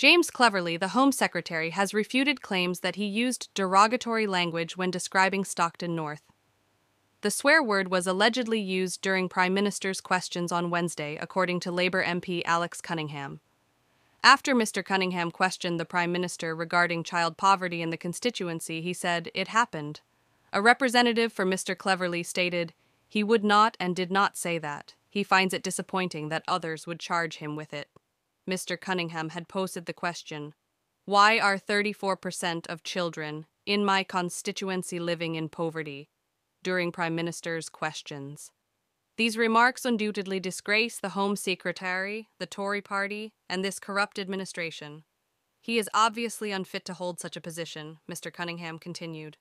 James Cleverly, the Home Secretary, has refuted claims that he used derogatory language when describing Stockton North. The swear word was allegedly used during Prime Minister's questions on Wednesday, according to Labour MP Alex Cunningham. After Mr. Cunningham questioned the Prime Minister regarding child poverty in the constituency, he said, It happened. A representative for Mr. Cleverly stated, He would not and did not say that. He finds it disappointing that others would charge him with it. Mr. Cunningham had posted the question Why are 34% of children in my constituency living in poverty? during Prime Minister's questions. These remarks undoubtedly disgrace the Home Secretary, the Tory party, and this corrupt administration. He is obviously unfit to hold such a position, Mr. Cunningham continued.